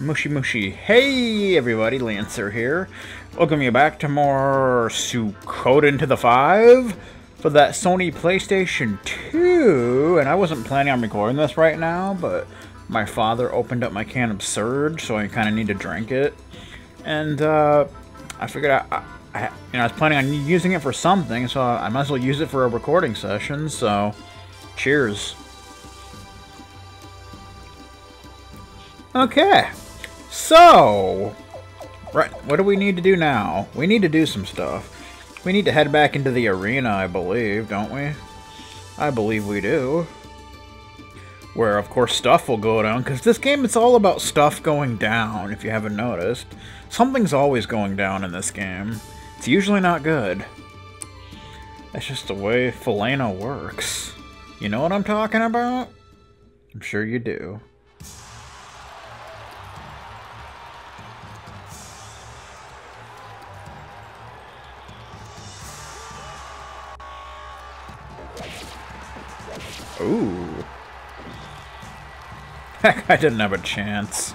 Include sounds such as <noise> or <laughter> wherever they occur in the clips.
Mushy mushy. Hey everybody, Lancer here. Welcome you back to more Suikoden to the 5 for that Sony PlayStation 2. And I wasn't planning on recording this right now, but my father opened up my can of Surge, so I kind of need to drink it. And uh, I figured I, I, I, you know, I was planning on using it for something, so I might as well use it for a recording session, so cheers. Okay. So, right, what do we need to do now? We need to do some stuff. We need to head back into the arena, I believe, don't we? I believe we do. Where, of course, stuff will go down, because this game, it's all about stuff going down, if you haven't noticed. Something's always going down in this game. It's usually not good. That's just the way Falena works. You know what I'm talking about? I'm sure you do. Ooh. <laughs> Guy didn't have a chance.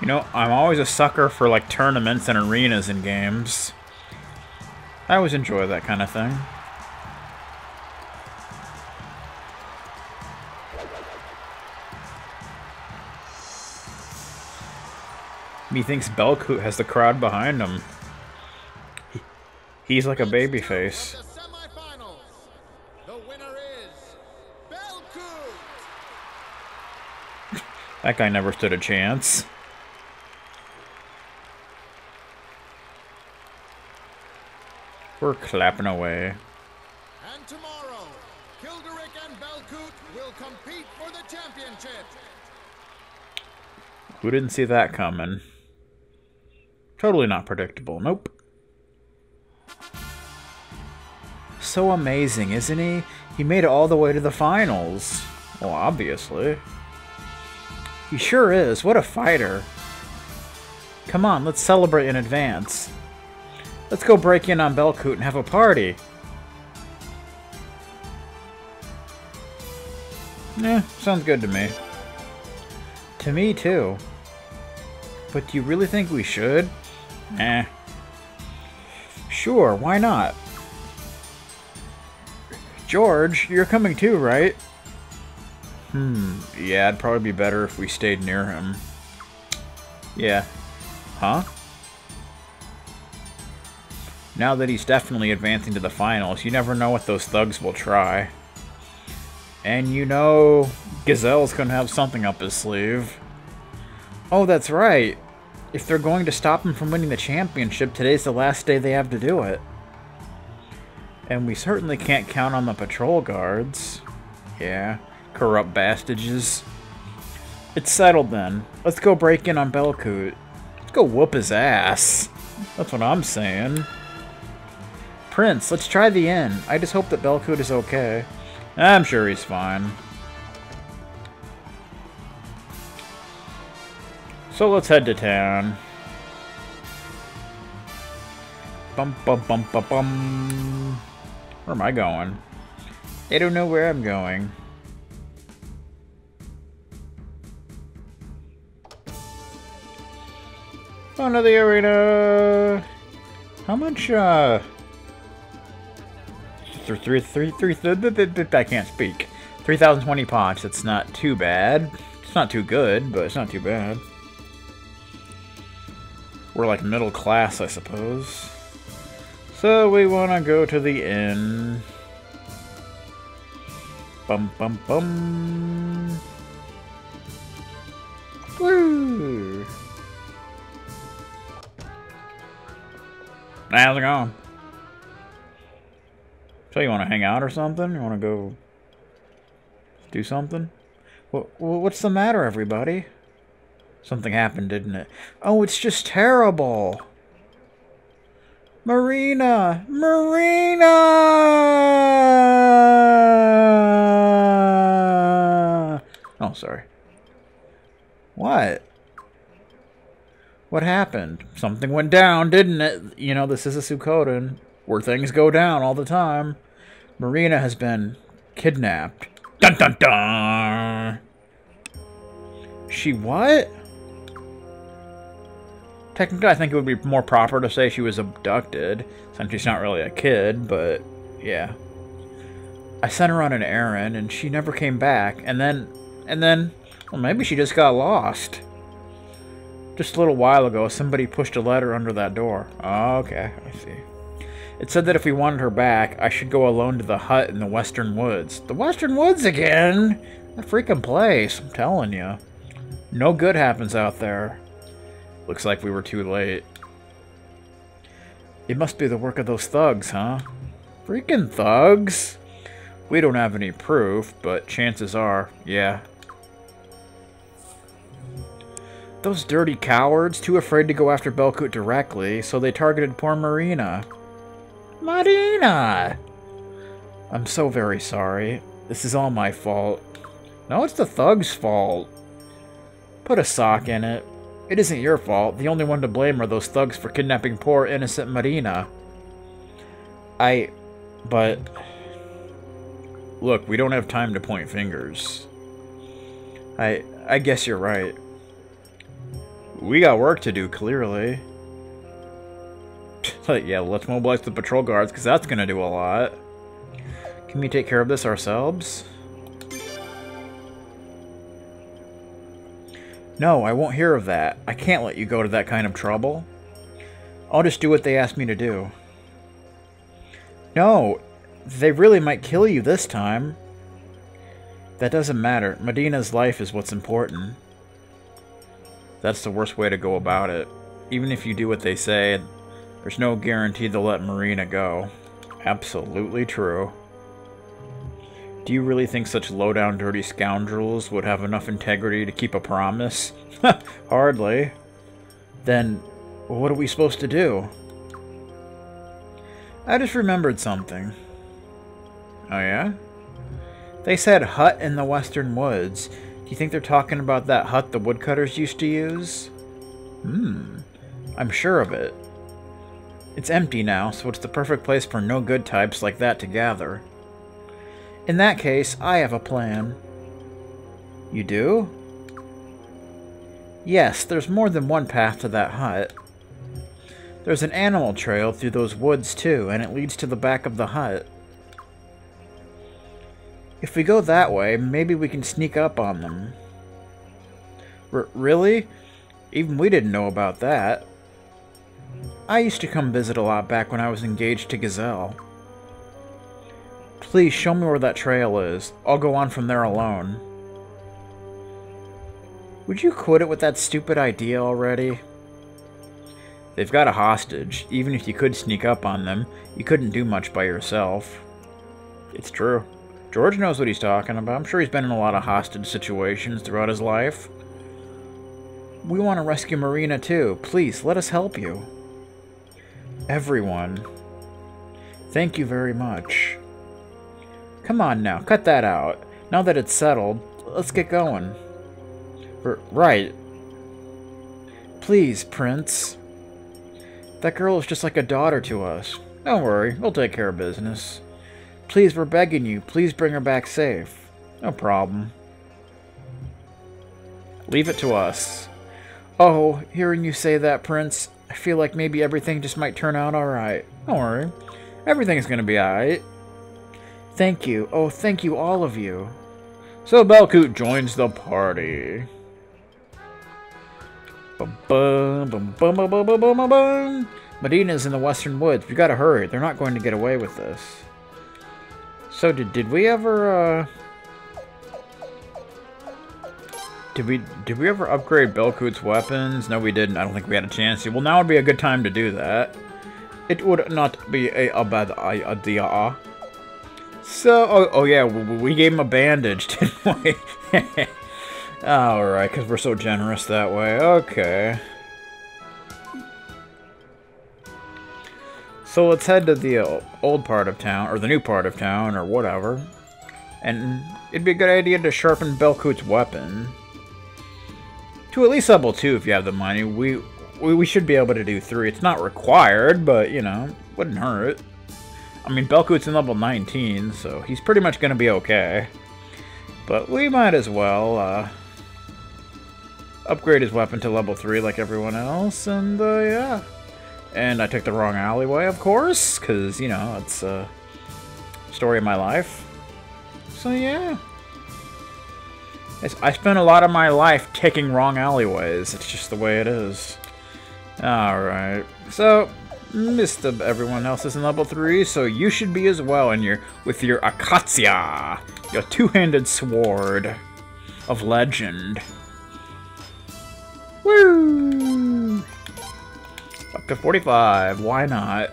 You know, I'm always a sucker for like tournaments and arenas in games. I always enjoy that kind of thing. Methinks Belcoot has the crowd behind him. He's like a baby face. that guy never stood a chance. We're clapping away. And tomorrow, Childerich and Belcoot will compete for the championship. Who didn't see that coming? Totally not predictable. Nope. So amazing, isn't he? He made it all the way to the finals. Well, obviously. He sure is. What a fighter. Come on, let's celebrate in advance. Let's go break in on Belcoot and have a party. Yeah, sounds good to me. To me, too. But do you really think we should? Eh. Sure, why not? George, you're coming too, right? Hmm, yeah, it'd probably be better if we stayed near him. Yeah. Huh? Now that he's definitely advancing to the finals, you never know what those thugs will try. And you know, Gizel's gonna have something up his sleeve. Oh, that's right. If they're going to stop him from winning the championship, today's the last day they have to do it. And we certainly can't count on the patrol guards. Yeah, corrupt bastages. It's settled then. Let's go break in on Belcoot. Let's go whoop his ass. That's what I'm saying. Prince, let's try the inn. I just hope that Belcoot is okay. I'm sure he's fine. So let's head to town. Bum bum bum bum bum. Where am I going? I don't know where I'm going. On to the arena. How much, uh... Three, three, three, three, three, I can't speak. 3,020 potch, it's not too bad. It's not too good, but it's not too bad. We're like middle class, I suppose. So we want to go to the inn. Bum bum bum. Woo! How's it going? So you want to hang out or something? You want to go do something? What, what's the matter, everybody? Something happened, didn't it? Oh, it's just terrible. Marina! Marina! Oh, sorry. What? What happened? Something went down, didn't it? You know, this is a Suikoden, where things go down all the time. Marina has been kidnapped. Dun dun dun! She what? Technically, I think it would be more proper to say she was abducted, since she's not really a kid, but yeah. I sent her on an errand, and she never came back, and then, and then, well, maybe she just got lost. Just a little while ago, somebody pushed a letter under that door. Oh, okay, I see. It said that if we wanted her back, I should go alone to the hut in the western woods. The western woods again? That freaking place, I'm telling you. No good happens out there. Looks like we were too late. It must be the work of those thugs, huh? Freaking thugs? We don't have any proof, but chances are, yeah. Those dirty cowards, too afraid to go after Belcoot directly, so they targeted poor Marina. Marina! I'm so very sorry. This is all my fault. No, it's the thug's fault. Put a sock in it. It isn't your fault. The only one to blame are those thugs for kidnapping poor innocent Marina. I... but... Look, we don't have time to point fingers. I... I guess you're right. We got work to do, clearly. <laughs> Yeah, let's mobilize the patrol guards, because that's going to do a lot. Can we take care of this ourselves? No, I won't hear of that. I can't let you go to that kind of trouble. I'll just do what they ask me to do. No, they really might kill you this time. That doesn't matter. Medina's life is what's important. That's the worst way to go about it. Even if you do what they say, there's no guarantee they'll let Marina go. Absolutely true. Do you really think such low-down dirty scoundrels would have enough integrity to keep a promise? <laughs> Hardly. Then, what are we supposed to do? I just remembered something. Oh yeah? They said hut in the western woods. Do you think they're talking about that hut the woodcutters used to use? Hmm. I'm sure of it. It's empty now, so it's the perfect place for no-good types like that to gather. In that case, I have a plan. You do? Yes, there's more than one path to that hut. There's an animal trail through those woods too, and it leads to the back of the hut. If we go that way, maybe we can sneak up on them. R really? Even we didn't know about that. I used to come visit a lot back when I was engaged to Gizel. Please show me where that trail is. I'll go on from there alone. Would you quit it with that stupid idea already? They've got a hostage. Even if you could sneak up on them, you couldn't do much by yourself. It's true. George knows what he's talking about. I'm sure he's been in a lot of hostage situations throughout his life. We want to rescue Marina too. Please, let us help you. Everyone. Thank you very much. Come on now, cut that out. Now that it's settled, let's get going. R right. Please, Prince. That girl is just like a daughter to us. Don't worry, we'll take care of business. Please, we're begging you, please bring her back safe. No problem. Leave it to us. Oh, hearing you say that, Prince, I feel like maybe everything just might turn out alright. Don't worry. Everything's gonna be alright. Thank you. Oh, thank you, all of you. So Belcoot joins the party. Medina's in the western woods. We gotta hurry. They're not going to get away with this. So did, did we ever, uh... Did we, did we ever upgrade Belcoot's weapons? No, we didn't. I don't think we had a chance. Well, now would be a good time to do that. It would not be a, a bad idea. So, oh, oh yeah, we gave him a bandage, <laughs> didn't we? Alright, because we're so generous that way. Okay. So let's head to the uh, old part of town, or the new part of town, or whatever. And it'd be a good idea to sharpen Belcoot's weapon. To at least level 2 if you have the money. We, we, we should be able to do 3. It's not required, but, you know, wouldn't hurt. I mean, Belcoot's in level 19, so he's pretty much going to be okay. But we might as well uh, upgrade his weapon to level 3 like everyone else, and uh, yeah. And I took the wrong alleyway, of course, because, you know, it's a story of my life. So yeah. I spent a lot of my life taking wrong alleyways. It's just the way it is. Alright. So, Mr. Everyone else is in level 3, so you should be as well in your with your Akatsya, your two-handed sword of legend. Woo! Up to 45, why not?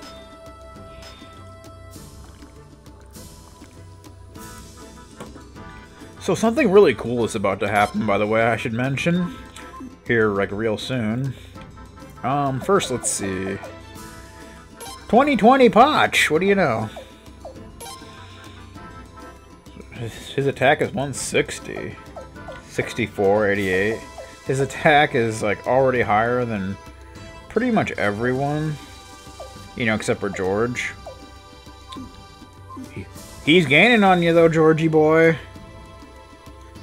So something really cool is about to happen, by the way, I should mention. Here, like, real soon. Um, first, let's see. 2020 Potch, what do you know? His attack is 160. 64, 88. His attack is, like, already higher than pretty much everyone. You know, except for George. He's gaining on you, though, Georgie boy.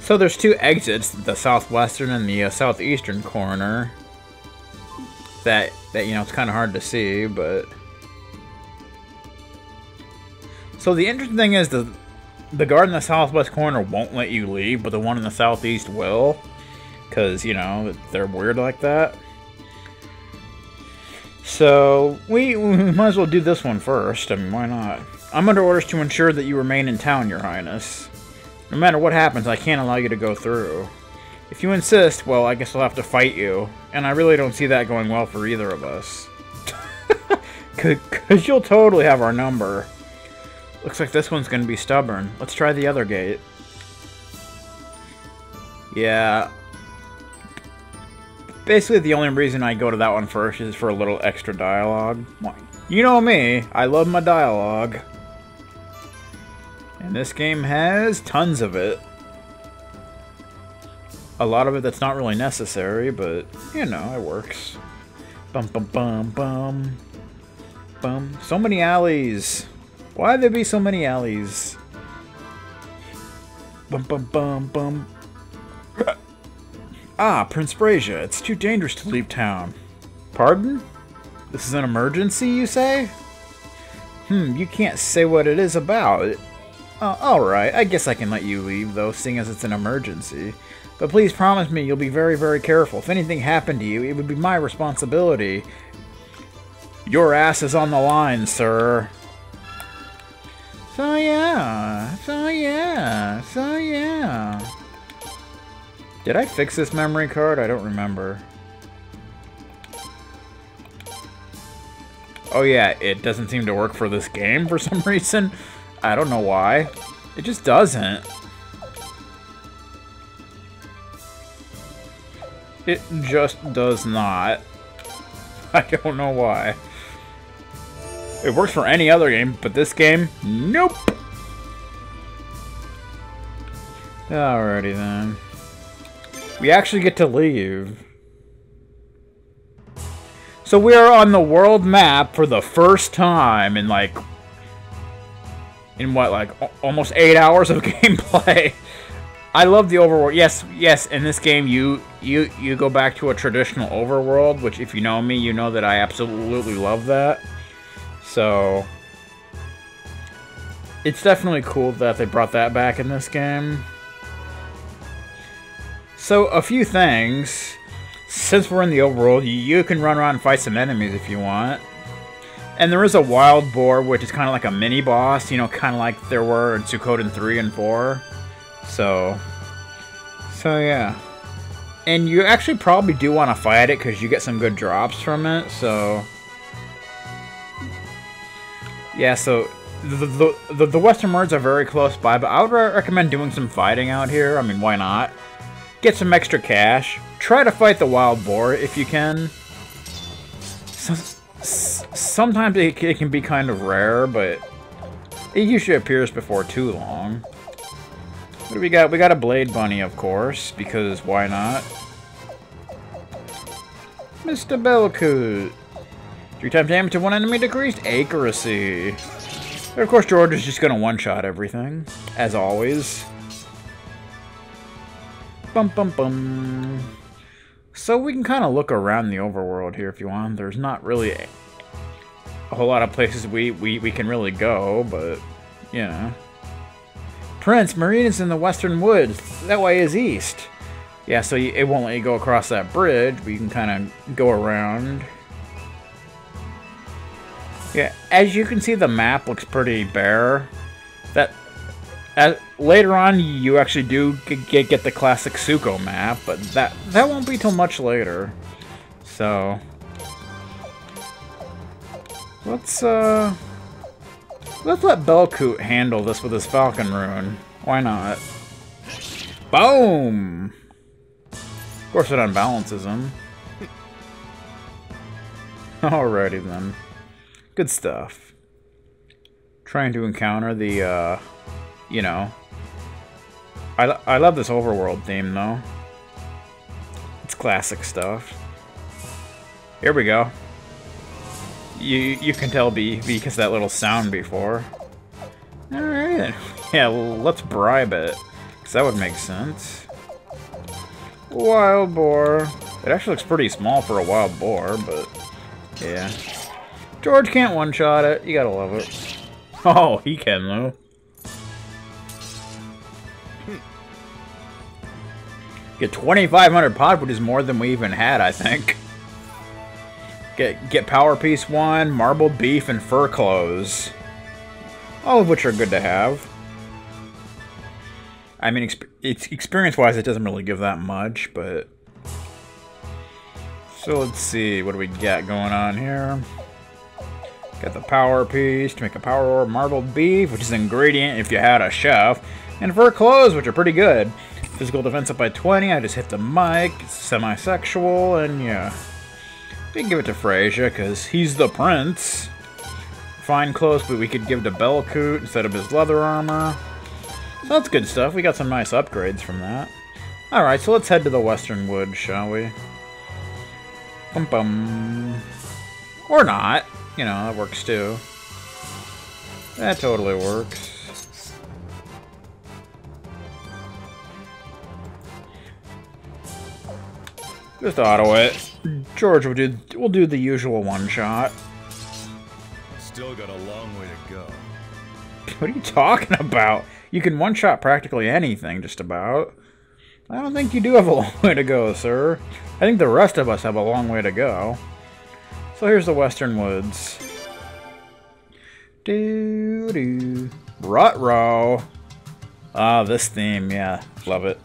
So there's two exits, the southwestern and the uh, southeastern corner. That, that you know, it's kind of hard to see, but... So the interesting thing is the the guard in the southwest corner won't let you leave, but the one in the southeast will. Because, you know, they're weird like that. So, we, we might as well do this one first. I mean, why not? I'm under orders to ensure that you remain in town, your highness. No matter what happens, I can't allow you to go through. If you insist, well, I guess I'll have to fight you. And I really don't see that going well for either of us. <laughs> Because you'll totally have our number. Looks like this one's going to be stubborn. Let's try the other gate. Yeah. Basically, the only reason I go to that one first is for a little extra dialogue. You know me, I love my dialogue. And this game has tons of it. A lot of it that's not really necessary, but, you know, it works. Bum bum bum bum. Bum. So many alleys. Why there be so many alleys? Bum bum bum bum. Ah, Prince Brazia, it's too dangerous to leave town. Pardon? This is an emergency, you say? Hmm, you can't say what it is about. Uh, alright, I guess I can let you leave, though, seeing as it's an emergency. But please promise me you'll be very, very careful. If anything happened to you, it would be my responsibility. Your ass is on the line, sir. So yeah, so yeah, so yeah. Did I fix this memory card? I don't remember. Oh yeah, it doesn't seem to work for this game for <laughs> some reason. I don't know why. It just doesn't. It just does not. <laughs> I don't know why. It works for any other game, but this game, nope. Alrighty then. We actually get to leave. So we are on the world map for the first time in like in what, like, almost eight hours of <laughs> gameplay. I love the overworld. Yes, yes, in this game, you, you, you go back to a traditional overworld, which if you know me, you know that I absolutely love that. So, it's definitely cool that they brought that back in this game. So, a few things. Since we're in the overworld, you can run around and fight some enemies if you want. And there is a wild boar, which is kind of like a mini boss, you know, kind of like there were in Suikoden 3 and 4. So, so yeah. And you actually probably do want to fight it because you get some good drops from it, so... Yeah, so the, the, the, western words are very close by, but I would recommend doing some fighting out here. I mean, why not? Get some extra cash. Try to fight the wild boar if you can. So, sometimes it, it can be kind of rare, but it usually appears before too long. What do we got? We got a Blade Bunny, of course, because why not? Mr. Belcoot. Three times damage to one enemy decreased. Accuracy. And of course, George is just going to one-shot everything, as always. Bum bum bum. So we can kind of look around the overworld here if you want. There's not really a, a whole lot of places we, we, we can really go, but, you know. Prince, is in the western woods. That way is east. Yeah, so it won't let you go across that bridge, but you can kind of go around. Yeah, as you can see, the map looks pretty bare. That later on, you actually do get, get the classic Suko map, but that that won't be till much later. So let's uh let's let Belcoot handle this with his Falcon Rune. Why not? Boom! Of course, it unbalances him. <laughs> Alrighty then. Good stuff. Trying to encounter the, uh, you know. I, I love this overworld theme, though. It's classic stuff. Here we go. You you can tell be because that little sound before. Alright. <laughs> Yeah, let's bribe it. Because that would make sense. Wild boar. It actually looks pretty small for a wild boar, but yeah. George can't one-shot it. You gotta love it. Oh, he can, though. Hmm. Get 2,500 potch, which is more than we even had, I think. Get get Power Piece 1, Marbled Beef, and Fur Clothes. All of which are good to have. I mean, exp experience-wise, it doesn't really give that much, but... So let's see, what do we got going on here? Got the power piece to make a power ore marbled beef, which is an ingredient if you had a chef, and fur clothes, which are pretty good. Physical defense up by 20, I just hit the mic, semi-sexual, and yeah. We can give it to Frasia, because he's the prince. Fine clothes, but we could give to Belcoot instead of his leather armor. So that's good stuff, we got some nice upgrades from that. Alright, so let's head to the Western Woods, shall we? Bum bum. Or not. You know, that works too. That totally works. Just auto it. George will do we'll do the usual one shot. Still got a long way to go. <laughs> What are you talking about? You can one shot practically anything, just about. I don't think you do have a <laughs> long way to go, sir. I think the rest of us have a long way to go. So here's the Western Woods. Doo doo. Rut Ah, this theme, yeah, love it.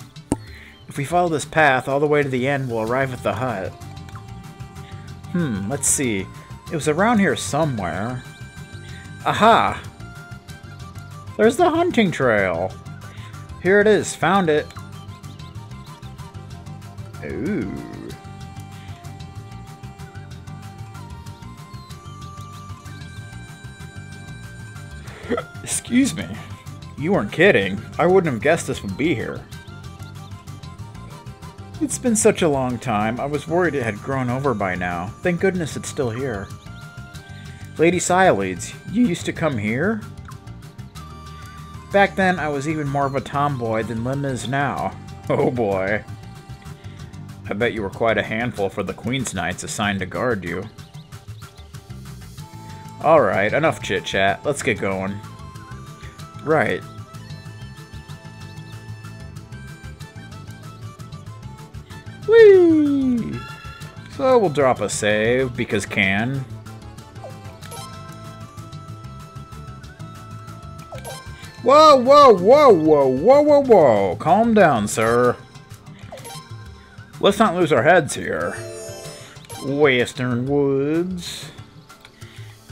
If we follow this path all the way to the end, we'll arrive at the hut. Hmm, let's see. It was around here somewhere. Aha! There's the hunting trail. Here it is, found it. Ooh. Excuse me. You weren't kidding. I wouldn't have guessed this would be here. It's been such a long time. I was worried it had grown over by now. Thank goodness it's still here. Lady Sialeeds, you used to come here? Back then, I was even more of a tomboy than Lyon is now. <laughs> Oh boy. I bet you were quite a handful for the Queen's Knights assigned to guard you. Alright, enough chit-chat. Let's get going. Right. Whee! So we'll drop a save, because can. Whoa, whoa, whoa, whoa, whoa, whoa, whoa! Calm down, sir. Let's not lose our heads here. Western Woods.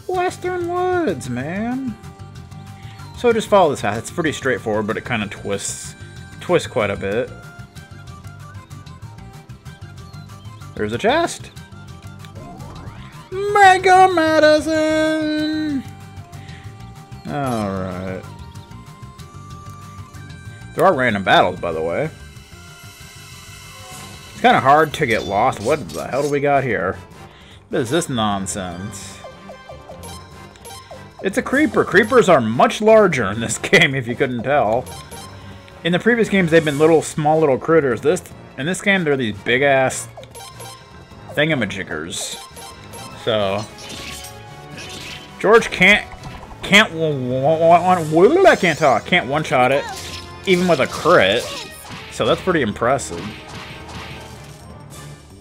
Western Woods, man. So just follow this path. It's pretty straightforward, but it kind of twists, twists quite a bit. There's a chest. Mega medicine. All right. There are random battles, by the way. It's kind of hard to get lost. What the hell do we got here? What is this nonsense? It's a creeper. Creepers are much larger in this <laughs> game, if you couldn't tell. In the previous games, they've been little, small little critters. This, in this game, they're these big-ass thingamajiggers. So, George can't, can't, I can't talk, can't one-shot it, even with a crit. So that's pretty impressive.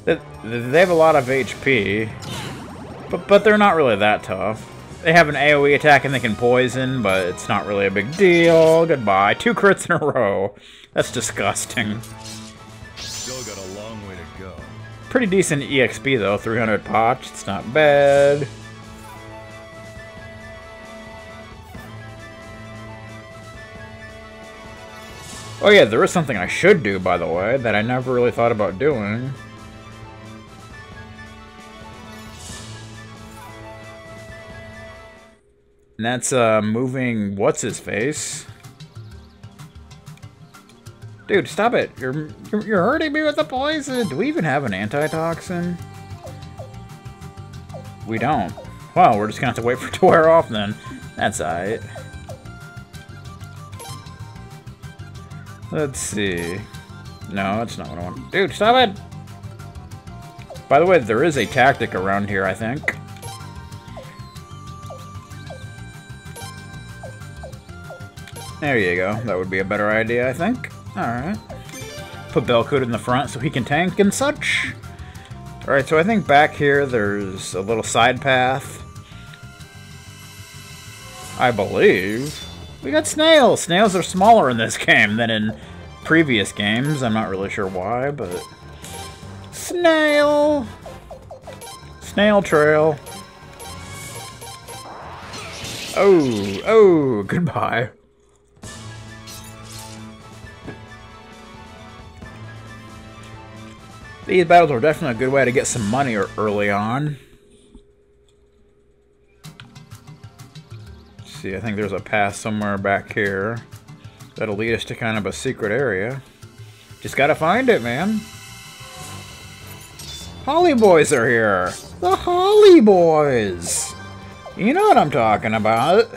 They have a lot of HP, but, but they're not really that tough. They have an AoE attack and they can poison, but it's not really a big deal. Goodbye. Two crits in a row. That's disgusting. Still got a long way to go. Pretty decent EXP though, 300 potch. It's not bad. Oh yeah, there is something I should do, by the way, that I never really thought about doing. And that's, uh, moving what's-his-face. Dude, stop it. You're, you're, you're hurting me with the poison. Do we even have an antitoxin? We don't. Well, we're just gonna have to wait for it to wear off then. That's alright. Let's see. No, that's not what I want. Dude, stop it! By the way, there is a tactic around here, I think. There you go. That would be a better idea, I think. Alright. Put Belcoot in the front so he can tank and such. Alright, so I think back here there's a little side path. I believe. We got snails! Snails are smaller in this <laughs> game than in previous games. I'm not really sure why, but... Snail! Snail trail. Oh, oh, <laughs> goodbye. These battles are definitely a good way to get some money er, early on. see, I think there's a path somewhere back here that'll lead us to kind of a secret area. Just gotta find it, man. Holly Boys are here! The Holly Boys! You know what I'm talking about.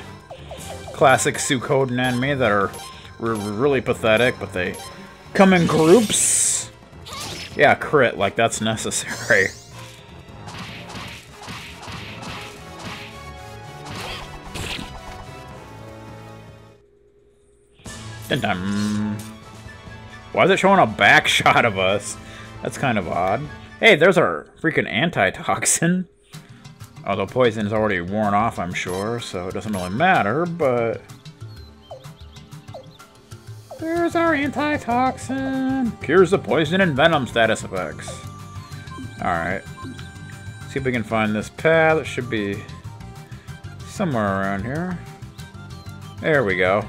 Classic Suikoden anime that are really pathetic, but they come in groups. Yeah, crit, like that's necessary. <laughs> Dun -dun. Why is it showing a back <laughs> shot of us? That's kind of odd. Hey, there's our freaking antitoxin. <laughs> Although poison is already worn off, I'm sure, so it doesn't really matter, but... There's our antitoxin! Cures the poison and venom status effects. Alright. See if we can find this path. It should be somewhere around here. There we go.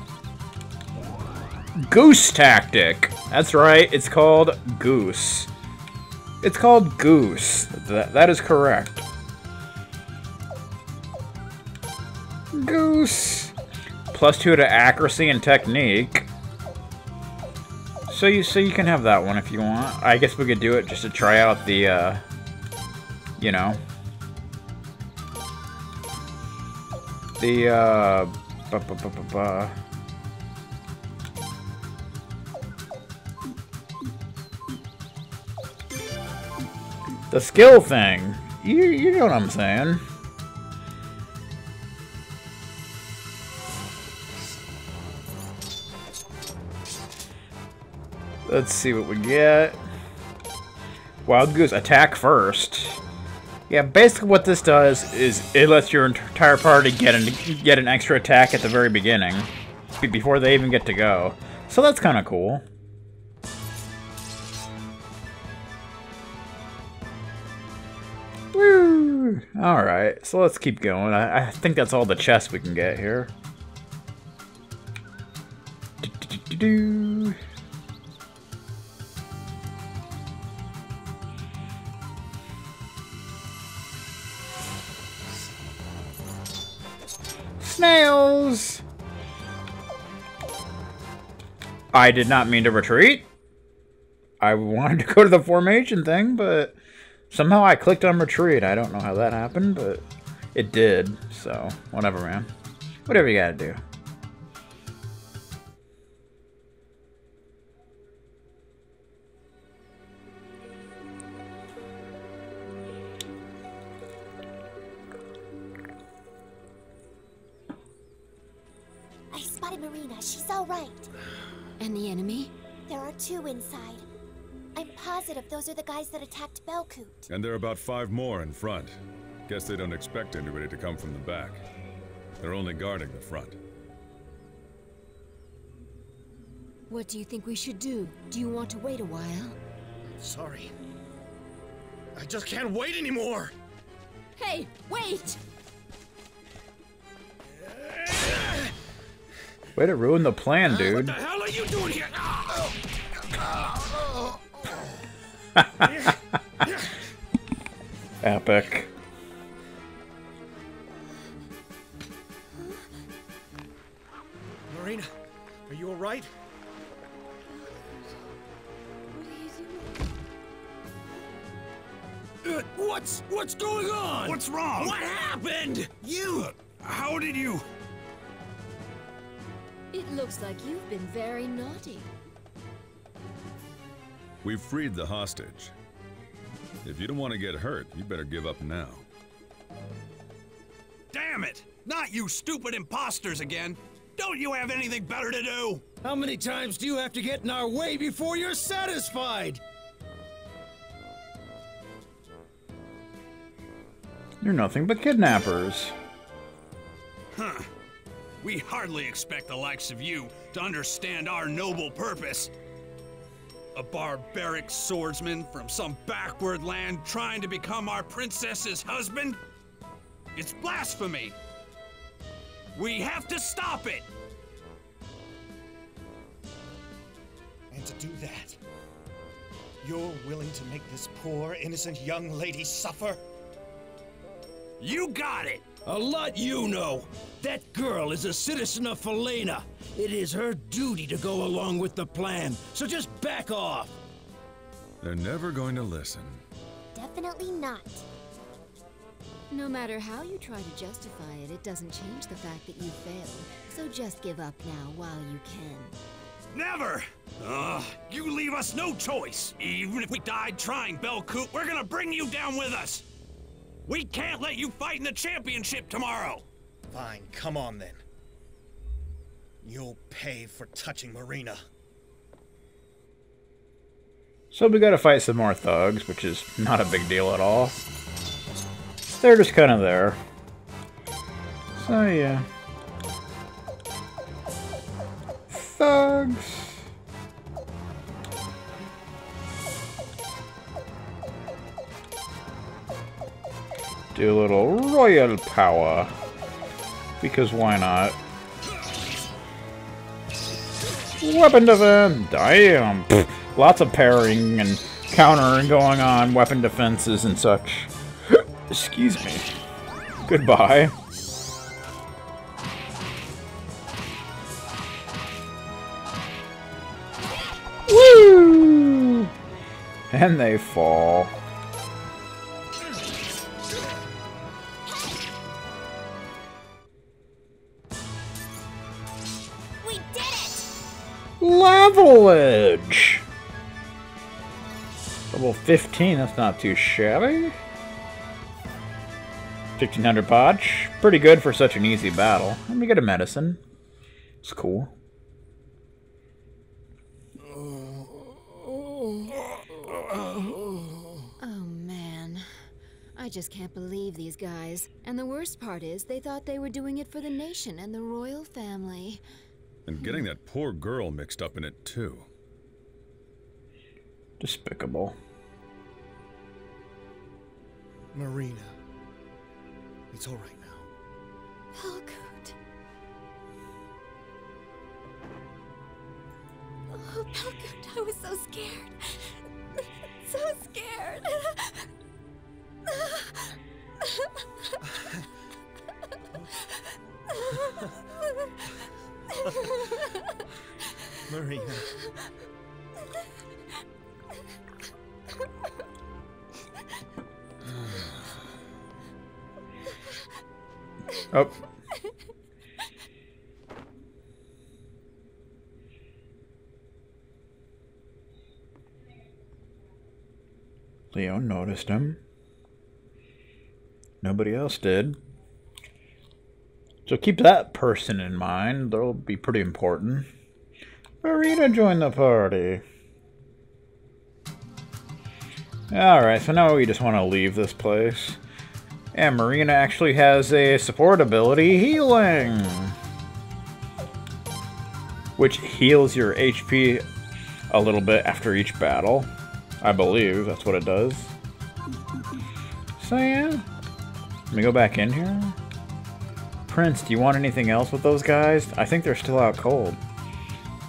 Goose Tactic. That's right, it's called Goose. It's called Goose. That, that is correct. Goose. Plus two to accuracy and technique. So you so you can have that one if you want. I guess we could do it just to try out the uh you know the uh The skill thing. You, you know what I'm saying. Let's see what we get. Wild Goose, attack first. Yeah, basically what this does is it lets your entire party get an, get an extra attack at the very beginning. Before they even get to go. So that's kind of cool. Woo! Alright, so let's keep going. I, I, think that's all the chests we can get here. Do, do, do, Snails! I did not mean to retreat. I wanted to go to the formation thing, but Somehow I clicked on retreat. I don't know how that happened, but it did. So, whatever, man. Whatever you gotta do. I Marina. She's all right. And the enemy? There are two inside. I'm positive those are the guys that attacked Belcoot. And there are about five more in front. Guess they don't expect anybody to come from the back. They're only guarding the front. What do you think we should do? Do you want to wait a while? Sorry. I just can't wait anymore! Hey, wait! Way to ruin the plan, dude. What the hell are you doing here? <laughs> Epic. Marina, are you alright? Uh, What's what's going on? What's wrong? What happened? You! How did you... It looks like you've been very naughty. We've freed the hostage. If you don't want to get hurt, you better give up now. Damn it! Not you stupid imposters again! Don't you have anything better to do? How many times do you have to get in our way before you're satisfied? You're nothing but kidnappers. We hardly expect the likes of you to understand our noble purpose. A barbaric swordsman from some backward land trying to become our princess's husband? It's blasphemy! We have to stop it! And to do that, you're willing to make this poor, innocent young lady suffer? You got it! A lot you know. That girl is a citizen of Falena. It is her duty to go along with the plan, so just back off. They're never going to listen. Definitely not. No matter how you try to justify it, it doesn't change the fact that you failed. So just give up now while you can. Never! Ugh, you leave us no choice. Even if we died trying, Belcoot, we're gonna bring you down with us. We can't let you fight in the championship tomorrow. Fine, come on then. You'll pay for touching Marina. So we gotta fight some more thugs, which is not a big deal at all. They're just kind of there. So yeah. Thugs. Do a little royal power. Because why not? Weapon defense! Damn! Pfft. <laughs> Lots of parrying and countering going on, weapon defenses and such. <laughs> Excuse me. Goodbye. Woo! And they fall. Levelage! Level 15, that's not too shabby. 1500 potch. Pretty good for such an easy battle. Let me get a medicine. It's cool. Oh man. I just can't believe these guys. And the worst part is, they thought they were doing it for the nation and the royal family. And getting that poor girl mixed up in it, too. Despicable. Marina. It's all right now. Belcoot. Oh, Belcoot, I was so scared. So scared. <laughs> <laughs> Marina. oh. Leo noticed him. Nobody else did. So keep that person in mind. They'll be pretty important. Marina joined the party. Alright, so now we just want to leave this place. And Marina actually has a support ability, Healing! Which heals your HP a little bit after each battle. I believe that's what it does. So yeah. Let me go back in here. Prince, do you want anything else with those guys? I think they're still out cold.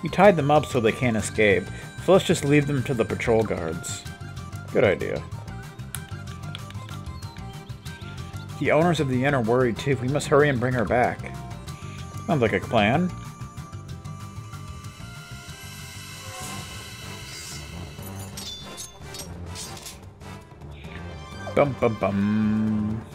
You tied them up so they can't escape, so let's just leave them to the patrol guards. Good idea. The owners of the inn are worried too. We must hurry and bring her back. Sounds like a plan. Bum bum bum.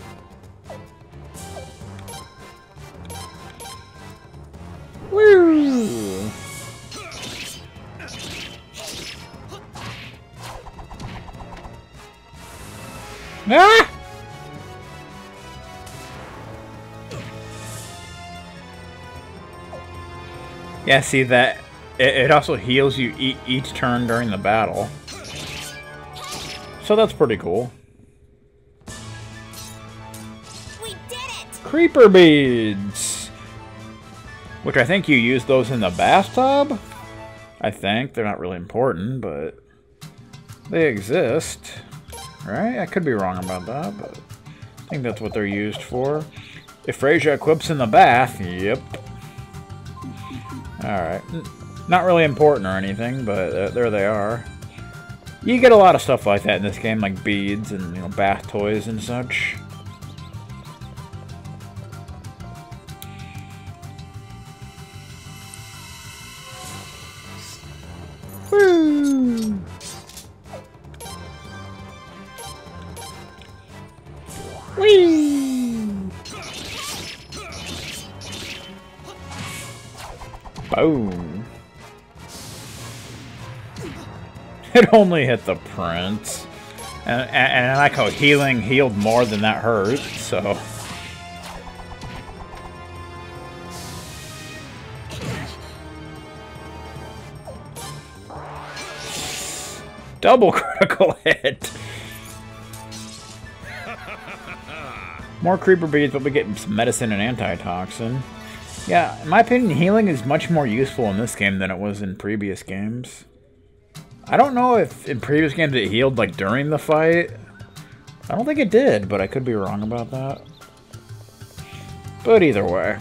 Ah! Yeah, see that it, it also heals you e each turn during the battle. So that's pretty cool. We did it! Creeper beads! Which I think you use those in the bathtub? I think. They're not really important, but they exist. Right? I could be wrong about that, but I think that's what they're used for. Frasier equips in the bath, yep. Alright. Not really important or anything, but uh, there they are. You get a lot of stuff like that in this game, like beads and you know bath toys and such. Boom. <laughs> It only hit the prince. And, and, and I call healing healed more than that hurt, so... Double <laughs> critical hit! More creeper beads, but we get some medicine and antitoxin. Yeah, in my opinion, healing is much more useful in this game than it was in previous games. I don't know if in previous games it healed like during the fight. I don't think it did, but I could be wrong about that. But either way.